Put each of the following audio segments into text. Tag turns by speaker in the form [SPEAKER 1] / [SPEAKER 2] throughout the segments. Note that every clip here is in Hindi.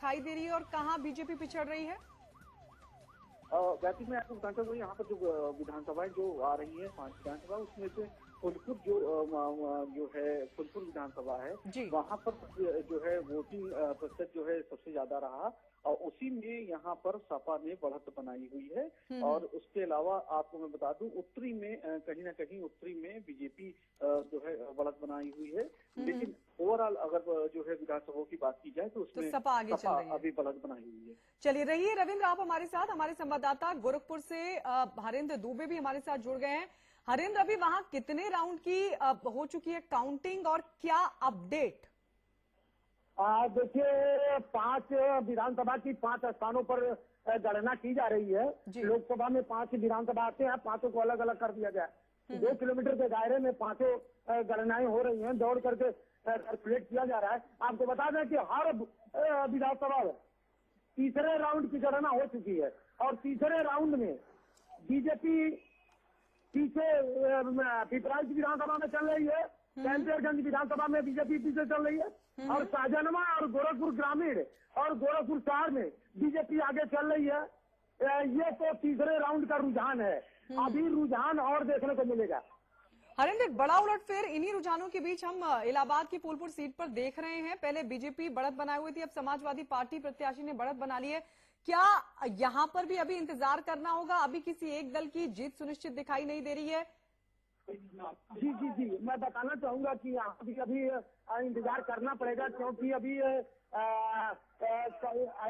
[SPEAKER 1] दिखाई दे रही है और कहाँ बीजेपी पिछड़ रही है?
[SPEAKER 2] वैसे मैं आपको बताना चाहूँगा यहाँ पर जो विधानसभा विधानसभाएँ जो आ रही है पाँच विधानसभा उसमें से फुलपुर जो जो है फुलपुर विधानसभा है वहाँ पर जो है वोटिंग प्रतिशत जो है सबसे ज़्यादा रहा। और उसी में यहाँ पर सपा ने बढ़त बनाई हुई है। और उसके अलावा आपको मैं बता दूँ उत्तरी में कहीं ना कहीं उत्तरी में बीजेपी जो है बढ़त बनाई हुई है। लेकिन ओवरऑल अगर जो है विधानसभा की बात की जाए तो उसमें
[SPEAKER 1] तो सपा आगे सपा चल रही है।
[SPEAKER 2] अभी बढ़त बनाई हुई है।
[SPEAKER 1] चलिए रहिए रविंद्र आप हमारे साथ। हमारे संवाददाता गोरखपुर से हरेंद्र दुबे भी हमारे साथ जुड़ गए हैं। हरेंद्र अभी वहाँ कितने राउंड की हो चुकी है काउंटिंग और क्या अपडेट?
[SPEAKER 3] देखिए पाँच विधानसभा की पाँच स्थानों पर गणना की जा रही है। लोकसभा में पाँच विधानसभा आते हैं पाँचों को अलग अलग कर दिया गया है दो किलोमीटर के दायरे में पाँचों गणनाएँ हो रही हैं दौड़ करके कैलकुलेट किया जा रहा है। आपको बता दें कि हर विधानसभा में तीसरे राउंड की गणना हो चुकी है और तीसरे राउंड में बीजेपी पीछे पिपराइच विधानसभा में चल रही है। कैंपरगंज विधानसभा में बीजेपी पीछे चल रही है। और शाहजहां और गोरखपुर ग्रामीण और गोरखपुर शहर में बीजेपी आगे चल रही है। ये तो तीसरे राउंड का रुझान है। अभी रुझान और देखने को मिलेगा।
[SPEAKER 1] हरेंद्र एक बड़ा उलटफेर इन्हीं रुझानों के बीच हम इलाहाबाद की फूलपुर सीट पर देख रहे हैं। पहले बीजेपी बढ़त बनाई हुई थी अब समाजवादी पार्टी प्रत्याशी ने बढ़त बना ली है। क्या यहाँ पर भी अभी इंतज़ार करना होगा? अभी किसी एक दल की जीत सुनिश्चित दिखाई नहीं दे रही है।
[SPEAKER 3] जी जी जी। मैं बताना चाहूँगा कि यहाँ भी अभी इंतज़ार करना पड़ेगा क्योंकि अभी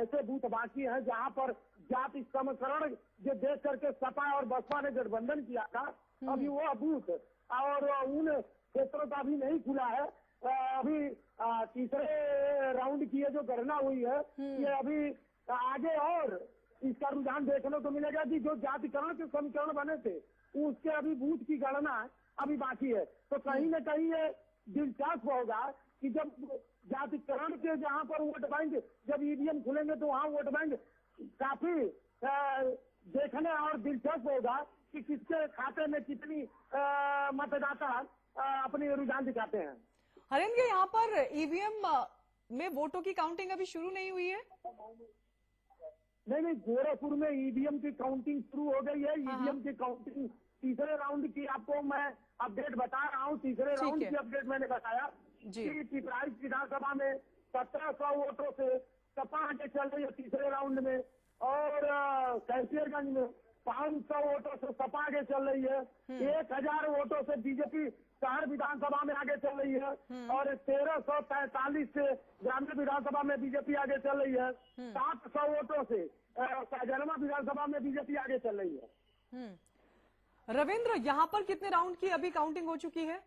[SPEAKER 3] ऐसे बूथ बाकी हैं जहाँ पर जाति समीकरण जो देख करके सपा और बसपा ने गठबंधन किया था अभी वो बूथ और उन क्षेत्रों का अभी नहीं खुला है। अभी तीसरे राउंड की जो गणना हुई है ये अभी आगे और इसका रुझान देखने को मिलेगा कि जो जातिकरण के समीकरण बने थे उसके अभी बूथ की गणना अभी बाकी है। तो कहीं न कहीं ये दिलचस्प होगा कि जब जातिकरण के जहाँ पर वोट बैंक जब ईवीएम खुलेंगे तो वहाँ वोट बैंक काफ़ी देखने और दिलचस्प होगा कि किसके खाते में कितनी मतदाता अपनी रुझान दिखाते हैं।
[SPEAKER 1] हरेंद्र यहाँ पर ईवीएम में वोटों की काउंटिंग अभी शुरू नहीं हुई है?
[SPEAKER 3] नहीं नहीं गोरखपुर में ईवीएम की काउंटिंग शुरू हो गई है। ईवीएम की काउंटिंग तीसरे राउंड की आपको मैं अपडेट बता रहा हूँ। तीसरे राउंड की अपडेट मैंने बताया। कि पिपराइच विधानसभा में सत्रह सौ वोटों से सपा आगे चल रही है तीसरे राउंड में और अ, में पाँच सौ वोटों से सपा आगे चल रही है। एक हज़ार वोटों से बीजेपी शहर विधानसभा में आगे चल रही है और तेरह सौ पैंतालीस से ग्रामीण विधानसभा में बीजेपी आगे चल रही है। सात सौ वोटों से अ, विधानसभा में बीजेपी आगे चल रही है।
[SPEAKER 1] हम्म। रविंद्र यहाँ पर कितने राउंड की अभी काउंटिंग हो चुकी है?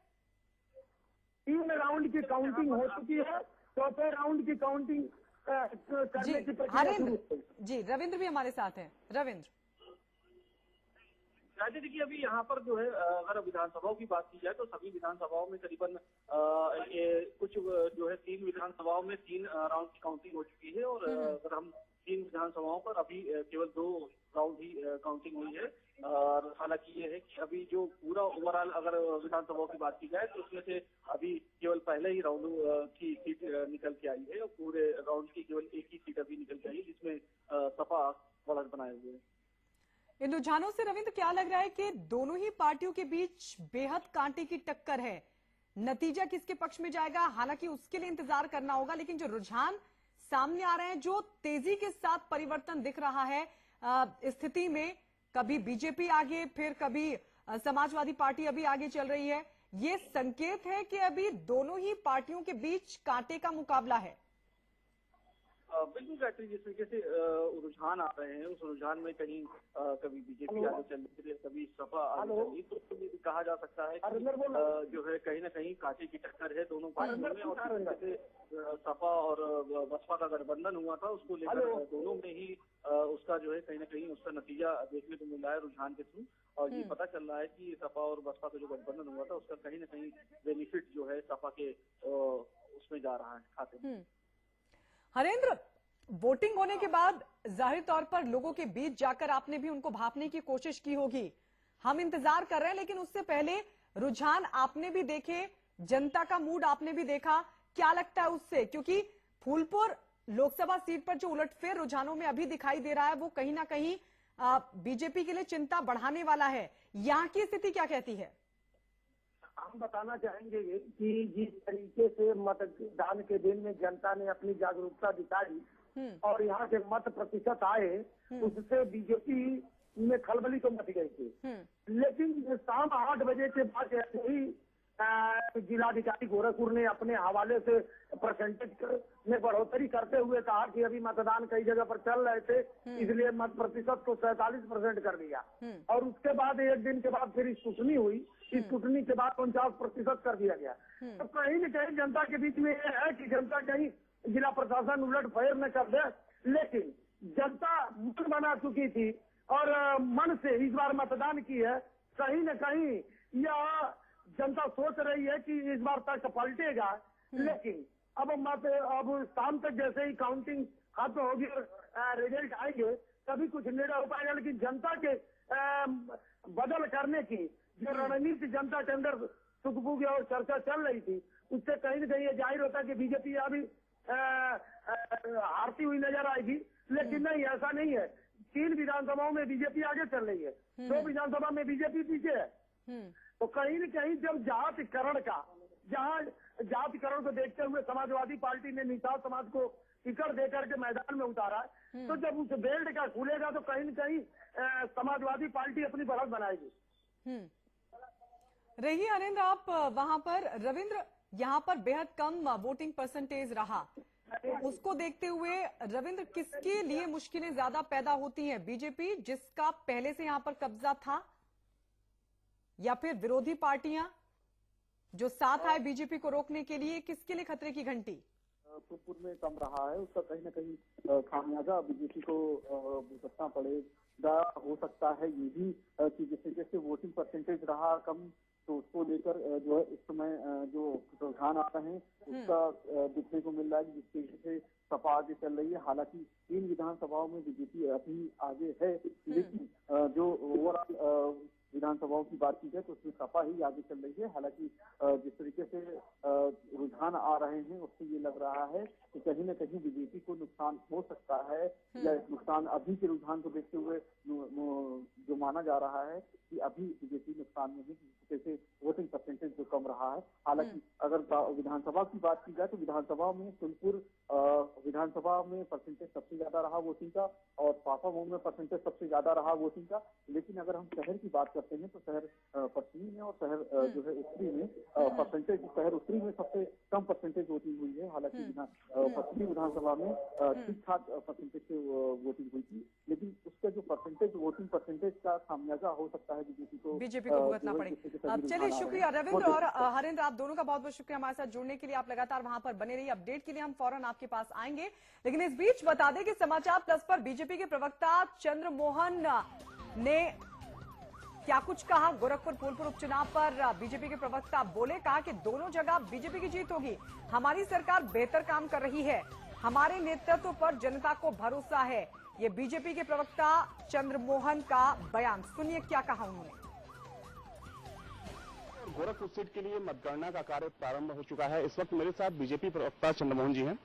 [SPEAKER 3] तीन राउंड की काउंटिंग हो चुकी है। चौथे राउंड की काउंटिंग
[SPEAKER 1] जी
[SPEAKER 3] करने की प्रक्रिया शुरू हो
[SPEAKER 1] हरेंद्र जी रविंद्र भी हमारे साथ हैं। रविंद्र।
[SPEAKER 2] राज्य देखिए अभी यहाँ पर जो है अगर विधानसभाओं की बात की जाए तो सभी विधानसभाओं में करीबन कुछ जो है तीन विधानसभाओं में तीन राउंड की काउंटिंग हो चुकी है। और अगर हम तीन विधानसभाओं पर अभी केवल दो राउंड ही काउंटिंग हुई है और हालाँकि ये है कि अभी जो पूरा ओवरऑल अगर विधानसभाओं की बात की जाए तो उसमें से अभी केवल पहले ही राउंड की सीट निकल के आई है और पूरे राउंड की केवल एक ही सीट अभी निकल के आई है, जिसमें सपा बढ़त बनाए हुए
[SPEAKER 1] इन रुझानों से रविंद्र क्या लग रहा है कि दोनों ही पार्टियों के बीच बेहद कांटे की टक्कर है? नतीजा किसके पक्ष में जाएगा? हालाँकि उसके लिए इंतज़ार करना होगा, लेकिन जो रुझान सामने आ रहे हैं, जो तेज़ी के साथ परिवर्तन दिख रहा है स्थिति में कभी बीजेपी आगे, फिर कभी समाजवादी पार्टी अभी आगे चल रही है। ये संकेत है कि अभी दोनों ही पार्टियों के बीच कांटे का मुकाबला है।
[SPEAKER 2] बिल्कुल गायत्री जिस तरीके से रुझान आ रहे हैं उस रुझान में कहीं कभी बीजेपी आगे चल रही है कभी सपा आगे चल रही तो ये भी कहा जा सकता है कि जो है कहीं ना कहीं कांटे की टक्कर है दोनों पार्टियों में और जिस सपा और बसपा का गठबंधन हुआ था उसको लेकर दोनों में ही उसका जो है कहीं ना कहीं उसका नतीजा देखने को मिला है रुझान के थ्रू। और ये पता चल रहा है कि सपा और बसपा का जो गठबंधन हुआ था उसका कहीं ना कहीं बेनिफिट जो है सपा के उसमें जा रहा है खाते में।
[SPEAKER 1] हरेंद्र? वोटिंग होने के बाद ज़ाहिर तौर पर लोगों के बीच जाकर आपने भी उनको भापने की कोशिश की होगी। हम इंतज़ार कर रहे हैं, लेकिन उससे पहले रुझान आपने भी देखे, जनता का मूड आपने भी देखा। क्या लगता है उससे? क्योंकि फूलपुर लोकसभा सीट पर जो उलटफेर रुझानों में अभी दिखाई दे रहा है, वो कहीं ना कहीं बीजेपी के लिए चिंता बढ़ाने वाला है। यहाँ की स्थिति क्या कहती है?
[SPEAKER 3] हम बताना चाहेंगे कि जिस तरीके से मतदान के दिन में जनता ने अपनी जागरूकता दिखाई और यहाँ के मत प्रतिशत आए उससे बीजेपी में खलबली तो मच गई थी।
[SPEAKER 1] हम्म।
[SPEAKER 3] लेकिन शाम आठ बजे के बाद ऐसे ही जिलाधिकारी गोरखपुर ने अपने हवाले से परसेंटेज में बढ़ोतरी करते हुए कहा कि अभी मतदान कई जगह पर चल रहे थे इसलिए मत प्रतिशत को सैतालीस परसेंट कर दिया।
[SPEAKER 1] हम्म।
[SPEAKER 3] और उसके बाद एक दिन के बाद फिर स्कूटनी हुई इस स्कूटनी के बाद उनचास प्रतिशत कर दिया गया। तो कहीं न कहीं जनता के बीच में यह है कि जनता कहीं जिला प्रशासन उलट फेर न कर दे। लेकिन जनता मन बना चुकी थी और मन से इस बार मतदान की है। कहीं न कहीं यह जनता सोच रही है कि इस बार तक पलटेगा। लेकिन अब मत अब शाम तक जैसे ही काउंटिंग खत्म होगी और रिज़ल्ट आएँगे तभी कुछ निर्णय हो पाएगा। लेकिन जनता के बदल करने की जो रणनीति जनता के अंदर सुखबुग और चर्चा चल रही थी उससे कहीं न कहीं ये ज़ाहिर होता है कि बीजेपी अभी हारती हुई नज़र आएगी लेकिन नहीं ऐसा नहीं है। तीन विधानसभाओं में बीजेपी आगे चल रही है। दो विधानसभा में बीजेपी पीछे है।
[SPEAKER 1] हम्म।
[SPEAKER 3] तो कहीं न कहीं जब जातिकरण का जहाँ जातिकरण को देखते हुए समाजवादी पार्टी ने निषाद समाज को टिकट देकर के मैदान में उतारा है, तो जब उस बेल्ट का खुलेगा तो कहीं न कहीं समाजवादी पार्टी अपनी बढ़त बनाएगी।
[SPEAKER 1] हम्म। रही हरेंद्र आप वहाँ पर रविंद्र यहाँ पर बेहद कम वोटिंग परसेंटेज रहा। उसको देखते हुए रविंद्र किसके लिए मुश्किलें ज़्यादा पैदा होती हैं? बीजेपी जिसका पहले से यहाँ पर कब्जा था? या फिर विरोधी पार्टियाँ, जो साथ आए बीजेपी को रोकने के लिए, किसके लिए खतरे की घंटी?
[SPEAKER 4] भोजपुर में कम रहा है। उसका कहीं ना कहीं खामियाजा बीजेपी को भुगतना पड़ेगा। हो सकता है ये भी कि जैसे जैसे वोटिंग परसेंटेज रहा, कम तो उसको लेकर जो है इस समय जो रुझान आ रहे हैं उसका देखने को मिल रहा है जिस तरीके से सपा आगे चल रही है। हालाँकि तीन विधानसभाओं में बीजेपी अभी आगे है लेकिन जो ओवरऑल विधानसभाओं की बात की जाए तो उसमें सपा ही आगे चल रही है। हालाँकि जिस तरीके से रुझान आ रहे हैं उससे ये लग रहा है कि कहीं ना कहीं बीजेपी को नुकसान हो सकता है या नुकसान अभी के रुझान को देखते हुए माना जा रहा है कि अभी बीजेपी नुकसान में है जिस वोटिंग परसेंटेज जो कम रहा है। हालाँकि अगर विधानसभा की बात की जाए तो विधानसभा में सोनपुर विधानसभा में परसेंटेज सबसे ज़्यादा रहा वोटिंग का और पापामऊ में परसेंटेज सबसे ज़्यादा रहा वोटिंग का। लेकिन अगर हम शहर की बात करते हैं तो शहर पश्चिमी में और शहर जो है उत्तरी में परसेंटेज शहर उत्तरी में सबसे कम परसेंटेज वोटिंग हुई है। हालाँकि पश्चिमी विधानसभा में ठीक ठाक परसेंटेज से वोटिंग हुई थी लेकिन उसका जो परसेंटेज वोटिंग परसेंटेज का खामियाजा हो सकता है बीजेपी को
[SPEAKER 1] बीजेपी को भुगतना पड़ेगा। चलिए शुक्रिया रविंद्र और हरेंद्र आप दोनों का बहुत बहुत शुक्रिया हमारे साथ जुड़ने के लिए। आप लगातार वहाँ पर बने रहिए अपडेट के लिए हम फ़ौरन आपके पास आएँगे। लेकिन इस बीच बता दें कि समाचार प्लस पर बीजेपी के प्रवक्ता चंद्रमोहन ने क्या कुछ कहा? गोरखपुर फूलपुर उपचुनाव पर बीजेपी के प्रवक्ता बोले कहा कि दोनों जगह बीजेपी की जीत होगी। हमारी सरकार बेहतर काम कर रही है। हमारे नेतृत्व पर जनता को भरोसा है। ये बीजेपी के प्रवक्ता चंद्रमोहन का बयान। सुनिए क्या कहा उन्होंने।
[SPEAKER 5] गोरखपुर सीट के लिए मतगणना का कार्य प्रारंभ हो चुका है। इस वक्त मेरे साथ बीजेपी प्रवक्ता चंद्रमोहन जी हैं।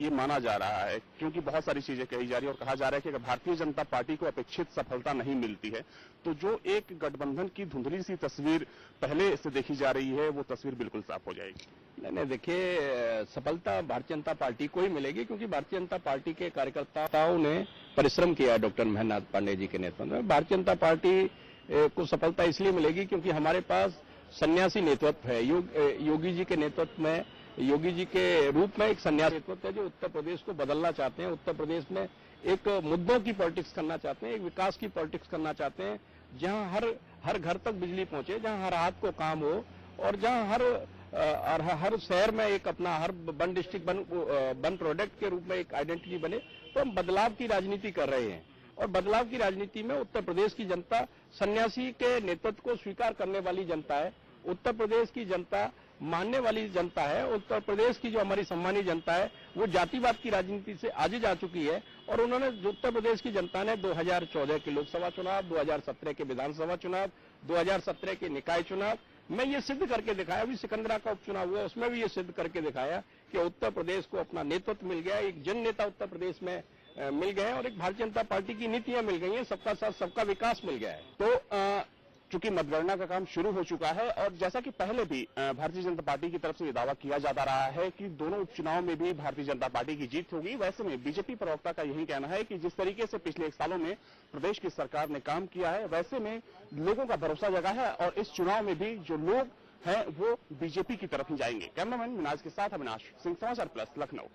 [SPEAKER 5] ये माना जा रहा है क्योंकि बहुत सारी चीज़ें कही जा रही है और कहा जा रहा है कि अगर भारतीय जनता पार्टी को अपेक्षित सफलता नहीं मिलती है तो जो एक गठबंधन की धुंधली सी तस्वीर पहले से देखी जा रही है वो तस्वीर बिल्कुल साफ़ हो जाएगी।
[SPEAKER 6] नहीं नहीं देखिए सफलता भारतीय जनता पार्टी को ही मिलेगी क्योंकि भारतीय जनता पार्टी के कार्यकर्ताओं ने परिश्रम किया है डॉक्टर महेंद्रनाथ पांडे जी के नेतृत्व में। भारतीय जनता पार्टी को सफलता इसलिए मिलेगी क्योंकि हमारे पास सन्यासी नेतृत्व है। अ, योगी जी के नेतृत्व में योगी जी के रूप में एक सन्यासी नेतृत्व है जो उत्तर प्रदेश को बदलना चाहते हैं। उत्तर प्रदेश में एक मुद्दों की पॉलिटिक्स करना चाहते हैं एक विकास की पॉलिटिक्स करना चाहते हैं जहाँ हर हर घर तक बिजली पहुँचे जहाँ हर हाथ को काम हो और जहाँ हर और हर शहर में एक अपना हर one district uh, one product के रूप में एक आइडेंटिटी बने तो हम बदलाव की राजनीति कर रहे हैं। और बदलाव की राजनीति में उत्तर प्रदेश की जनता सन्यासी के नेतृत्व को स्वीकार करने वाली जनता है। उत्तर प्रदेश की जनता मानने वाली जनता है उत्तर प्रदेश की जो हमारी सम्मानी जनता है वो जातिवाद की राजनीति से आज जा चुकी है और उन्होंने उत्तर प्रदेश की जनता ने 2014 के लोकसभा चुनाव 2017 के विधानसभा चुनाव 2017 के निकाय चुनाव मैं ये सिद्ध करके दिखाया अभी सिकंदरा का उपचुनाव हुआ उसमें भी ये सिद्ध करके दिखाया कि उत्तर प्रदेश को अपना नेतृत्व मिल गया एक जन नेता उत्तर प्रदेश में मिल गए और एक भारतीय जनता पार्टी की नीतियाँ मिल गई हैं सबका साथ सबका विकास मिल गया है। तो अ, चूँकि मतगणना का काम शुरू हो चुका है और जैसा कि पहले भी भारतीय जनता पार्टी की तरफ़ से ये दावा किया जाता रहा है कि दोनों उपचुनाव में भी भारतीय जनता पार्टी की जीत होगी। वैसे में बीजेपी प्रवक्ता का यही कहना है कि जिस तरीके से पिछले एक सालों में प्रदेश की सरकार ने काम किया है, वैसे में लोगों का भरोसा जगा है और इस चुनाव में भी जो लोग हैं, वो बीजेपी की तरफ़ ही जाएँगे। कैमरामैन मिनाज के साथ अविनाश सिंह, समाचार प्लस लखनऊ।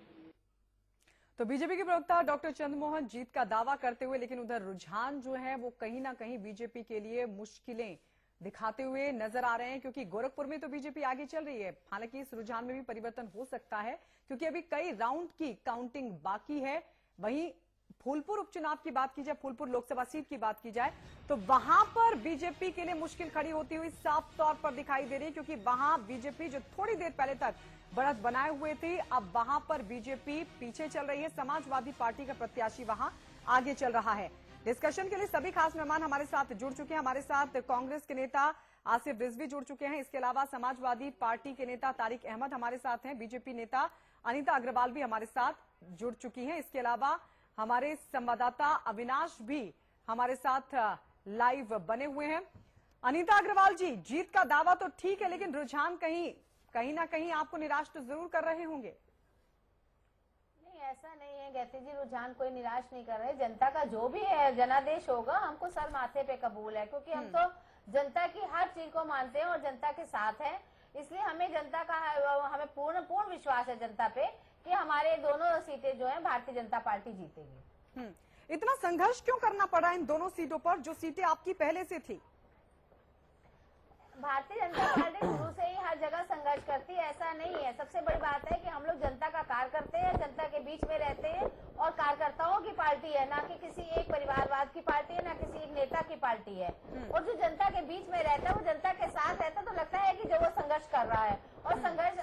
[SPEAKER 1] तो बीजेपी के प्रवक्ता डॉक्टर चंद्रमोहन जीत का दावा करते हुए, लेकिन उधर रुझान जो है, वो कहीं ना कहीं बीजेपी के लिए मुश्किलें दिखाते हुए नज़र आ रहे हैं, क्योंकि गोरखपुर में तो बीजेपी आगे चल रही है। हालाँकि इस रुझान में भी परिवर्तन हो सकता है, क्योंकि अभी कई राउंड की काउंटिंग बाकी है। वहीं फूलपुर उपचुनाव की बात की जाए, फूलपुर लोकसभा सीट की बात की जाए तो वहाँ पर बीजेपी के लिए मुश्किल खड़ी होती हुई साफ़ तौर पर दिखाई दे रही है, क्योंकि वहाँ बीजेपी जो थोड़ी देर पहले तक बढ़त बनाए हुए थे। अब वहाँ पर बीजेपी पीछे चल रही है। समाजवादी पार्टी का प्रत्याशी वहाँ आगे चल रहा है। डिस्कशन के लिए सभी खास मेहमान हमारे साथ जुड़ चुके हैं। हमारे साथ कांग्रेस के नेता आसिफ रिजवी जुड़ चुके हैं। इसके अलावा समाजवादी पार्टी के नेता तारिक अहमद हमारे साथ हैं। बीजेपी नेता अनिता अग्रवाल भी हमारे साथ जुड़ चुकी हैं। इसके अलावा हमारे संवाददाता अविनाश भी हमारे साथ लाइव बने हुए हैं। अनिता अग्रवाल जी, जीत का दावा तो ठीक है, लेकिन रुझान कहीं कहीं ना कहीं आपको निराश तो ज़रूर कर रहे होंगे।
[SPEAKER 7] नहीं ऐसा नहीं है गैती जी रुझान कोई निराश नहीं कर रहे। जनता का जो भी है जनादेश होगा हमको सर माथे पे कबूल है क्योंकि हम तो जनता की हर चीज़ को मानते हैं और जनता के साथ हैं। इसलिए हमें जनता का हमें पूर्ण पूर्ण विश्वास है जनता पे कि हमारे दोनों सीटें जो है भारतीय जनता पार्टी जीतेगी।
[SPEAKER 1] हम्म, इतना संघर्ष क्यों करना पड़ा इन दोनों सीटों पर जो सीटें आपकी पहले से थी?
[SPEAKER 7] भारतीय जनता पार्टी शुरू से ही हर जगह संघर्ष करती है ऐसा नहीं है। सबसे बड़ी बात है कि हम लोग जनता का कार्य करते हैं जनता के बीच में रहते हैं और कार्यकर्ताओं की पार्टी है ना कि किसी एक परिवारवाद की पार्टी है ना किसी एक नेता की पार्टी है। और जो जनता के बीच में रहता है वो जनता के साथ रहता है तो लगता है कि जो वो संघर्ष कर रहा है। और संघर्ष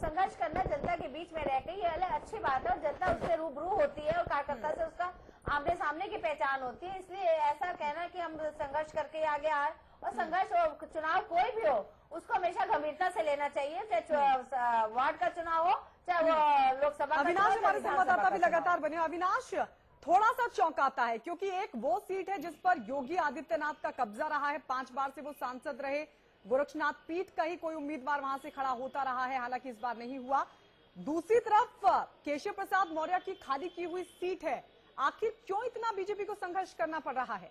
[SPEAKER 7] संघर्ष करना जनता के बीच में रहकर ये अलग अच्छी बात है और जनता उससे रूबरू होती है और कार्यकर्ता से उसका आमने सामने की पहचान होती है इसलिए ऐसा कहना कि हम संघर्ष करके आगे आए। और संघर्ष हो चुनाव कोई भी हो उसको हमेशा गंभीरता से लेना चाहिए चाहे वार्ड का चुनाव हो चाहे वो लोकसभा
[SPEAKER 1] अविनाश हमारे संवाददाता भी लगातार बने। अविनाश थोड़ा सा चौंकाता है क्योंकि एक वो सीट है जिस पर योगी आदित्यनाथ का कब्जा रहा है। पाँच बार से वो सांसद रहे। गोरक्षनाथ पीठ का ही कोई उम्मीदवार वहाँ से खड़ा होता रहा है हालाँकि इस बार नहीं हुआ। दूसरी तरफ़ केशव प्रसाद मौर्य की खाली की हुई सीट है। आखिर क्यों इतना बीजेपी को संघर्ष करना पड़ रहा है?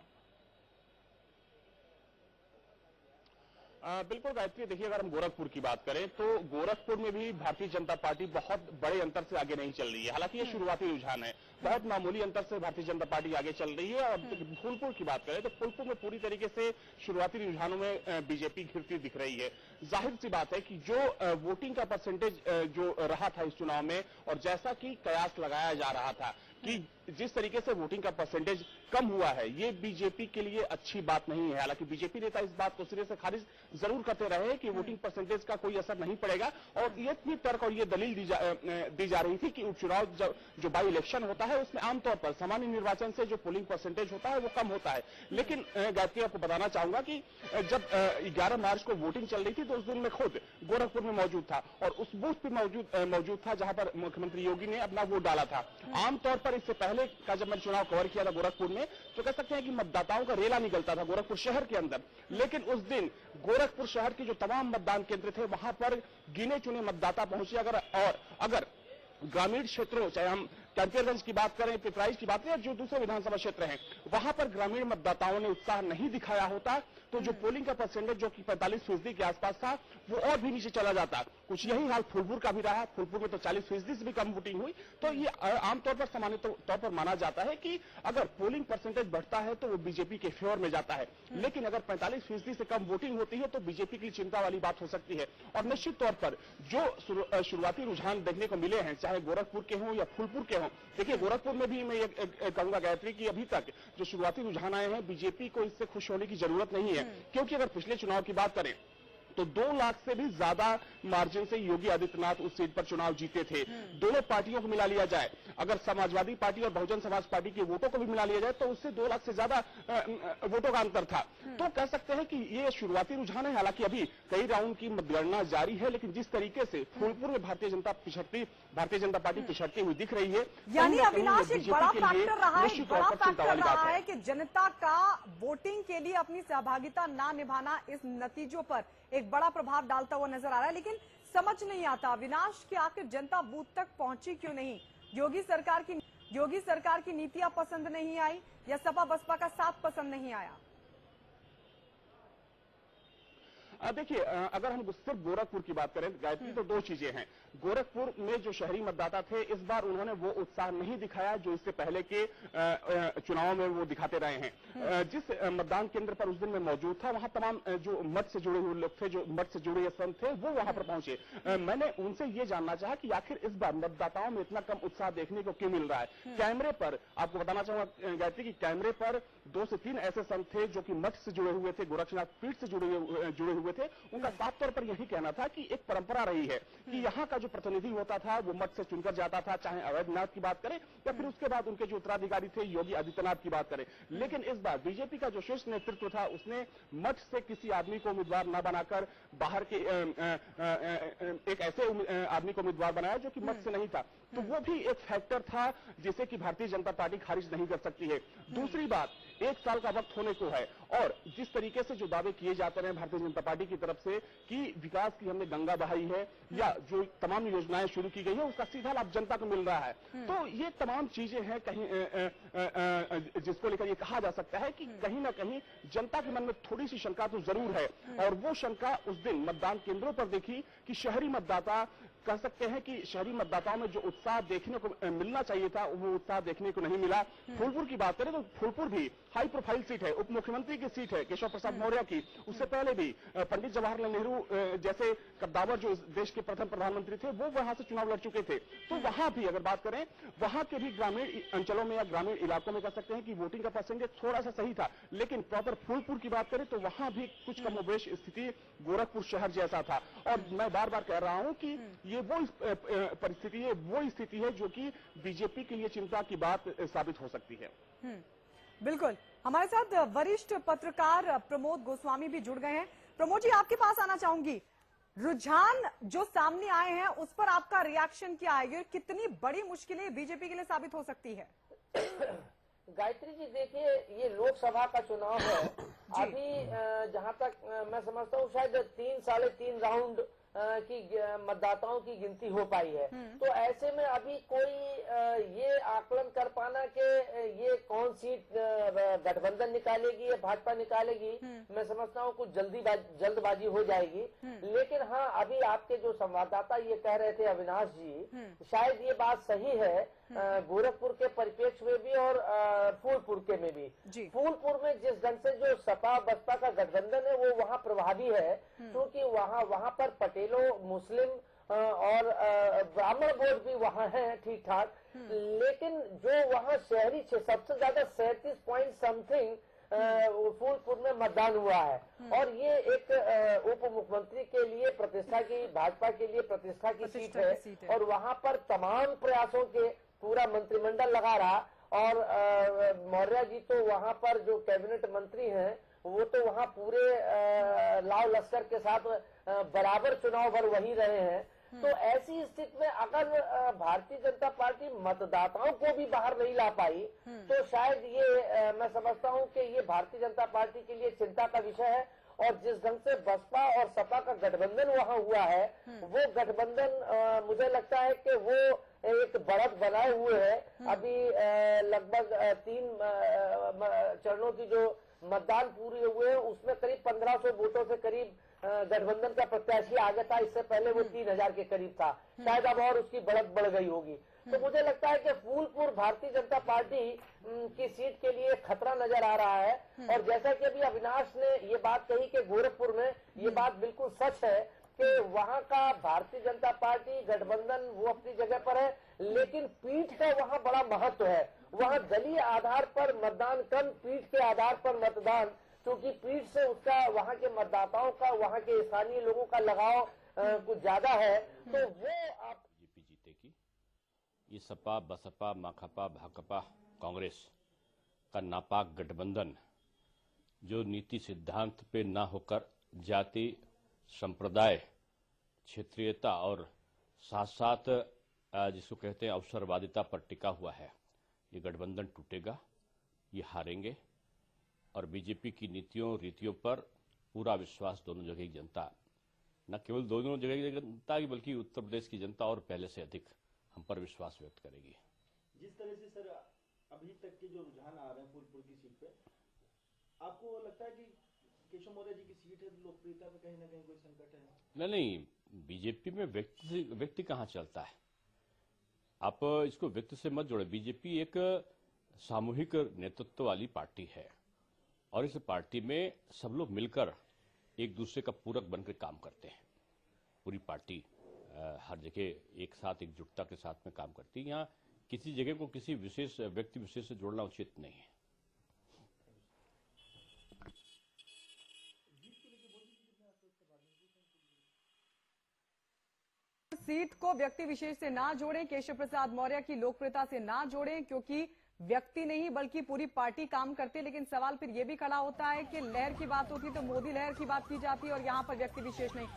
[SPEAKER 5] अ, बिल्कुल गायत्री देखिए अगर हम गोरखपुर की बात करें तो गोरखपुर में भी भारतीय जनता पार्टी बहुत बड़े अंतर से आगे नहीं चल रही है। हालाँकि ये शुरुआती रुझान है। बहुत मामूली अंतर से भारतीय जनता पार्टी आगे चल रही है। और फूलपुर की बात करें तो फूलपुर में पूरी तरीके से शुरुआती रुझानों में बीजेपी घिरती दिख रही है। ज़ाहिर सी बात है कि जो वोटिंग का परसेंटेज जो रहा था इस चुनाव में और जैसा कि कयास लगाया जा रहा था कि जिस तरीके से वोटिंग का परसेंटेज कम हुआ है ये बीजेपी के लिए अच्छी बात नहीं है। हालाँकि बीजेपी नेता इस बात को सिरे से खारिज ज़रूर करते रहे कि वोटिंग परसेंटेज का कोई असर नहीं पड़ेगा और ये भी तर्क और ये दलील दी जा, दी जा रही थी कि उपचुनाव जो बाई इलेक्शन होता है उसमें आमतौर पर सामान्य निर्वाचन से जो पोलिंग परसेंटेज होता है वो कम होता है। लेकिन गायत्री आपको बताना चाहूँगा कि जब ग्यारह मार्च को वोटिंग चल रही थी तो उस दिन में खुद गोरखपुर में मौजूद था और उस बूथ पर मौजूद मौजूद था जहाँ पर मुख्यमंत्री योगी ने अपना वोट डाला था। आमतौर पर इससे पहले का जब मैंने चुनाव कवर किया था गोरखपुर में तो कह सकते हैं कि मतदाताओं का रेला निकलता था गोरखपुर शहर के अंदर। लेकिन उस दिन गोरखपुर शहर के जो तमाम मतदान केंद्र थे वहाँ पर गिने चुने मतदाता पहुँचे। अगर और अगर ग्रामीण क्षेत्रों चाहे हम कैंपियरगंज की बात करें पिपराइज की बात करें जो दूसरे विधानसभा क्षेत्र हैं वहाँ पर ग्रामीण मतदाताओं ने उत्साह नहीं दिखाया होता तो जो पोलिंग का परसेंटेज जो कि 45 फ़ीसदी के आसपास था वो और भी नीचे चला जाता। कुछ यही हाल फुलपुर का भी रहा फुलपुर में तो 40 फ़ीसदी से भी कम वोटिंग हुई। तो ये आमतौर पर सामान्य तौ- तौर पर माना जाता है कि अगर पोलिंग परसेंटेज बढ़ता है तो वो बीजेपी के फेवर में जाता है। लेकिन अगर 45 फ़ीसदी से कम वोटिंग होती है तो बीजेपी के लिए चिंता वाली बात हो सकती है। और निश्चित तौर पर जो शुरुआती रुझान देखने को मिले हैं चाहे गोरखपुर के हों या फुलपुर के हों देखिए गोरखपुर में भी मैं कहूँगा गायत्री की अभी तक जो शुरुआती रुझान आए हैं बीजेपी को इससे खुश होने की ज़रूरत नहीं है। क्योंकि अगर पिछले चुनाव की बात करें तो दो लाख से भी ज़्यादा मार्जिन से योगी आदित्यनाथ उस सीट पर चुनाव जीते थे। दोनों पार्टियों को मिला लिया जाए। अगर समाजवादी पार्टी और बहुजन समाज पार्टी के वोटों को भी मिला लिया जाए तो उससे दो लाख से ज़्यादा वोटों का अंतर था। तो कह सकते हैं कि ये शुरुआती रुझान है। हालाँकि अभी कई राउंड की मतगणना जारी है लेकिन जिस तरीके से फूलपुर में भारतीय जनता पिछड़ती भारतीय जनता पार्टी पिछड़ती हुई दिख रही है
[SPEAKER 1] यानी अविनाश एक बड़ा फैक्टर रहा है बड़ा फैक्टर रहा
[SPEAKER 5] है
[SPEAKER 1] कि जनता का वोटिंग के लिए अपनी सहभागिता ना निभाना इस नतीजों पर। एक बड़ा प्रभाव डालता हुआ नज़र आ रहा है, लेकिन समझ नहीं आता। विनाश की आखिर जनता बूथ तक पहुँची क्यों नहीं? योगी सरकार की, योगी सरकार की नीतियाँ पसंद नहीं आई या सपा बसपा का साथ पसंद नहीं आया?
[SPEAKER 5] देखिए अगर हम सिर्फ़ गोरखपुर की बात करें गायत्री तो दो चीज़ें हैं। गोरखपुर में जो शहरी मतदाता थे इस बार उन्होंने वो उत्साह नहीं दिखाया जो इससे पहले के अ, में वो दिखाते रहे हैं। जिस मतदान केंद्र पर उस दिन मैं मौजूद था वहाँ तमाम जो मठ से जुड़े हुए लोग थे जो मठ से जुड़े हुए संत थे वो वहाँ पर पहुँचे। मैंने उनसे ये जानना चाहा कि आखिर इस बार मतदाताओं में इतना कम उत्साह देखने को क्यों मिल रहा है? कैमरे पर आपको बताना चाहूँगा गायत्री की कैमरे पर दो से तीन ऐसे संत थे जो कि मठ से जुड़े हुए थे गोरक्षनाथ पीठ से जुड़े हुए जुड़े हुए थे उनका साफ़ तौर पर यही कहना था कि एक परंपरा रही है कि यहाँ का जो प्रतिनिधि होता था वो मठ से चुनकर जाता था चाहे अवैधनाथ की बात करें या फिर उसके बाद उनके जो उत्तराधिकारी थे योगी आदित्यनाथ की बात करें। लेकिन इस बार बीजेपी का जो शीर्ष नेतृत्व था उसने मठ से किसी आदमी को उम्मीदवार न बनाकर बाहर के एक ऐसे आदमी को उम्मीदवार बनाया जो कि मठ से नहीं था। तो वो भी एक फैक्टर था जिसे कि भारतीय जनता पार्टी खारिज नहीं कर सकती है। दूसरी बात एक साल का वक्त होने को है। और जिस तरीके से जो दावे किए जाते रहे भारतीय जनता पार्टी की तरफ़ से कि विकास की हमने गंगा बहाई है या जो तमाम योजनाएँ शुरू की गई है उसका सीधा लाभ जनता को मिल रहा है। तो ये तमाम चीज़ें हैं कहीं जिसको लेकर ये कहा जा सकता है कि कहीं ना कहीं जनता के मन में थोड़ी सी शंका तो ज़रूर है। और वो शंका उस दिन मतदान केंद्रों पर देखी कि शहरी मतदाता कह सकते हैं कि शहरी मतदाताओं में जो उत्साह देखने को मिलना चाहिए था वो उत्साह देखने को नहीं मिला। फूलपुर की बात करें तो फूलपुर भी हाई प्रोफ़ाइल सीट है उप मुख्यमंत्री की सीट है केशव प्रसाद मौर्य की। उससे पहले भी पंडित जवाहरलाल नेहरू जैसे कद्दावर जो देश के प्रथम प्रधानमंत्री थे वो वहाँ से चुनाव लड़ चुके थे। तो वहाँ भी अगर बात करें वहाँ के भी ग्रामीण अंचलों में या ग्रामीण इलाकों में कह सकते हैं कि वोटिंग का परसेंटेज थोड़ा सा सही था। लेकिन प्रॉपर फूलपुर की बात करें तो वहाँ भी कुछ कमोबेश स्थिति गोरखपुर शहर जैसा था। और मैं बार बार कह रहा हूँ कि ये वो परिस्थिति है वो स्थिति है जो कि बीजेपी के लिए चिंता की बात साबित हो सकती है।
[SPEAKER 1] बिल्कुल। हमारे साथ वरिष्ठ पत्रकार प्रमोद गोस्वामी भी जुड़ गए हैं। प्रमोद जी आपके पास आना चाहूँगी। रुझान जो सामने आए हैं उस पर आपका रिएक्शन क्या है? कितनी बड़ी मुश्किलें बीजेपी के लिए साबित हो सकती है?
[SPEAKER 8] गायत्री जी देखिए ये लोकसभा का चुनाव है। अभी जहाँ तक मैं समझता हूँ शायद तीन साढ़े तीन राउंड की मतदाताओं की गिनती हो पाई है। तो ऐसे में अभी कोई ये आकलन कर पाना कि ये कौन सीट गठबंधन निकालेगी या भाजपा निकालेगी मैं समझता हूँ कुछ जल्दी जल्दबाजी हो जाएगी। लेकिन हाँ अभी आपके जो संवाददाता ये कह रहे थे अविनाश जी शायद ये बात सही है गोरखपुर के परिप्रेक्ष्य में भी और फूलपुर के में भी। फूलपुर में जिस ढंग से जो सपा बसपा का गठबंधन है वो वहाँ प्रभावी है। क्योंकि वहाँ वहाँ पर पटेलों मुस्लिम और ब्राह्मण बोर्ड भी वहाँ है ठीक ठाक लेकिन जो वहाँ शहरी सबसे ज़्यादा सैतीस पॉइंट समथिंग फूलपुर में मतदान हुआ है। और ये एक उप मुख्यमंत्री के लिए प्रतिष्ठा की भाजपा के लिए प्रतिष्ठा की सीट है। और वहाँ पर तमाम प्रयासों के पूरा मंत्रिमंडल लगा रहा और मौर्य जी तो वहाँ पर जो कैबिनेट मंत्री हैं वो तो वहाँ पूरे लाव लश्कर के साथ बराबर चुनाव भर वही रहे हैं। तो ऐसी स्थिति में अगर भारतीय जनता पार्टी मतदाताओं को भी बाहर नहीं ला पाई तो शायद ये मैं समझता हूँ कि ये भारतीय जनता पार्टी के लिए चिंता का विषय है और जिस ढंग से बसपा और सपा का गठबंधन वहाँ हुआ है वो गठबंधन मुझे लगता है कि वो एक बढ़त बनाए हुए है। अभी लगभग तीन चरणों की जो मतदान पूरे हुए हैं उसमें करीब 1500 वोटों से करीब गठबंधन का प्रत्याशी आगे था। इससे पहले वो तीन हज़ार के करीब था। शायद अब और उसकी बढ़त बढ़ गई होगी। तो मुझे लगता है कि फूलपुर भारतीय जनता पार्टी की सीट के लिए खतरा नज़र आ रहा है। और जैसा कि अभी अविनाश ने ये बात कही कि गोरखपुर में ये बात बिल्कुल सच है कि वहाँ का भारतीय जनता पार्टी, गठबंधन वो अपनी जगह पर है, लेकिन पीठ का वहाँ बड़ा महत्व है। वहाँ दलीय आधार पर मतदान कम, पीठ के आधार पर मतदान, क्योंकि पीठ से उसका, वहाँ के मतदाताओं का, वहाँ के स्थानीय लोगों का लगाव कुछ ज़्यादा है। तो वो आप
[SPEAKER 9] बीजेपी जीतेगी ये सपा, बसपा, माकपा, भाकपा, कांग्रेस का नापाक गठबंधन, जो नीति सिद्धांत पे ना होकर जाति संप्रदाय, क्षेत्रीयता और साथ साथ जिसको कहते हैं अवसरवादिता पर टिका हुआ है। ये गठबंधन टूटेगा, ये हारेंगे और बीजेपी की नीतियों, रीतियों पर पूरा विश्वास दोनों जगह की जनता, न केवल दोनों जगह की जनता की बल्कि उत्तर प्रदेश की जनता और पहले से अधिक हम पर विश्वास व्यक्त करेगी।
[SPEAKER 10] जिस तरह से सर, अभी तक के जो रुझान आ रहे हैं फूलपुर की सीट पे, आपको लगता है कि
[SPEAKER 9] नहीं नहीं, बीजेपी में व्यक्ति से- व्यक्ति कहाँ चलता है? आप इसको व्यक्ति से मत जोड़े। बीजेपी एक सामूहिक नेतृत्व वाली पार्टी है और इस पार्टी में सब लोग मिलकर एक दूसरे का पूरक बनकर काम करते हैं। पूरी पार्टी हर जगह एक साथ, एकजुटता के साथ में काम करती है। यहाँ किसी जगह को किसी विशेष व्यक्ति विशेष से जोड़ना उचित नहीं है।
[SPEAKER 1] सीट को व्यक्ति विशेष से ना जोड़ें, केशव प्रसाद मौर्य की लोकप्रियता से ना जोड़ें, क्योंकि व्यक्ति नहीं, बल्कि पूरी पार्टी काम करती है। लेकिन सवाल फिर यह भी खड़ा होता है कि लहर की बात होती तो मोदी लहर की बात की जाती है और यहाँ पर व्यक्ति विशेष नहीं।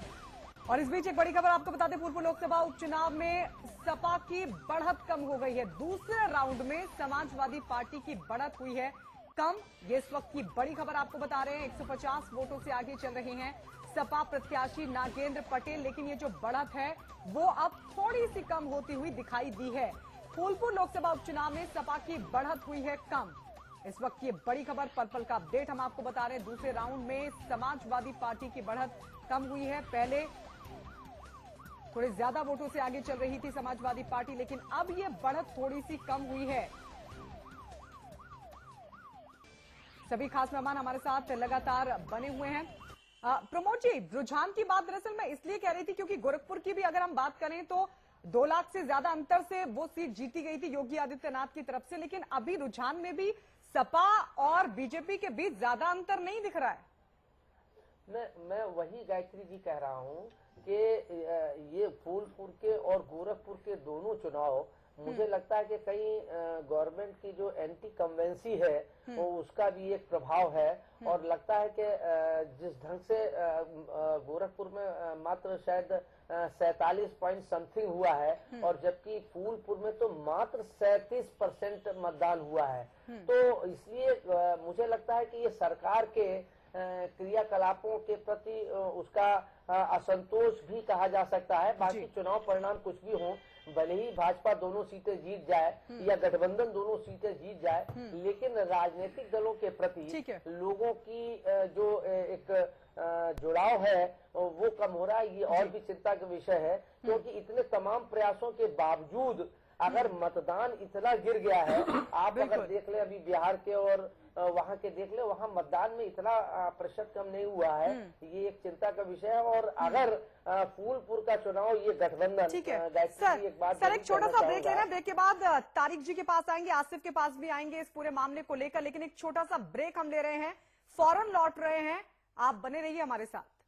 [SPEAKER 1] और इस बीच एक बड़ी खबर आपको बताते पूर्व लोकसभा उपचुनाव में सपा की बढ़त कम हो गई है। दूसरे राउंड में समाजवादी पार्टी की बढ़त हुई है कम। ये इस वक्त की बड़ी खबर आपको बता रहे हैं 150 वोटों से आगे चल रहे हैं। सपा प्रत्याशी नागेंद्र पटेल, लेकिन ये जो बढ़त है, वो अब थोड़ी सी कम होती हुई दिखाई दी है। फूलपुर लोकसभा उपचुनाव में सपा की बढ़त हुई है कम। इस वक्त ये बड़ी खबर पल पल का अपडेट हम आपको बता रहे हैं। दूसरे राउंड में समाजवादी पार्टी की बढ़त कम हुई है। पहले थोड़े ज़्यादा वोटों से आगे चल रही थी समाजवादी पार्टी, लेकिन अब ये बढ़त थोड़ी सी कम हुई है। सभी खास मेहमान हमारे साथ लगातार बने हुए हैं। प्रमोद जी, रुझान की बात दरअसल मैं इसलिए कह रही थी क्योंकि गोरखपुर की भी अगर हम बात करें तो दो लाख से ज़्यादा अंतर से वो सीट जीती गई थी योगी आदित्यनाथ की तरफ़ से, लेकिन अभी रुझान में भी सपा और बीजेपी के बीच ज़्यादा अंतर नहीं दिख रहा है।
[SPEAKER 8] मैं मैं वही गायत्री जी कह रहा हूँ कि ये फूलपुर के और गोरखपुर के दोनों चुनाव मुझे लगता है कि कई गवर्नमेंट की जो एंटी कन्वेंसी है वो उसका भी एक प्रभाव है। और लगता है कि जिस ढंग से गोरखपुर में मात्र शायद सैतालीस पॉइंट समथिंग हुआ है और जबकि फूलपुर में तो मात्र सैतीस परसेंट मतदान हुआ है। तो इसलिए मुझे लगता है कि ये सरकार के क्रियाकलापों के प्रति उसका असंतोष भी कहा जा सकता है। बाकी चुनाव परिणाम कुछ भी हो भले ही भाजपा दोनों सीटें जीत जाए या गठबंधन दोनों सीटें जीत जाए लेकिन राजनीतिक दलों के प्रति लोगों की जो एक जुड़ाव है वो कम हो रहा है। ये और भी चिंता का विषय है क्योंकि इतने तमाम प्रयासों के बावजूद अगर मतदान इतना गिर गया है आप अगर देख ले अभी बिहार के और वहाँ के देख ले वहाँ मतदान में इतना प्रतिशत कम नहीं हुआ है। ये एक चिंता का विषय है और अगर फूलपुर का चुनाव ये गठबंधन
[SPEAKER 1] ठीक है। सर
[SPEAKER 8] एक बात
[SPEAKER 1] सर एक छोटा सा ब्रेक। लेना। ब्रेक के बाद तारिक जी के पास आएँगे आसिफ के पास भी आएँगे इस पूरे मामले को लेकर लेकिन एक छोटा सा ब्रेक हम ले रहे हैं। फ़ौरन लौट रहे हैं। आप बने रहिए हमारे साथ।